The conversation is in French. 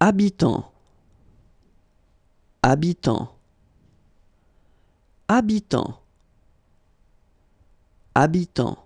Habitant. Habitant. Habitant. Habitant.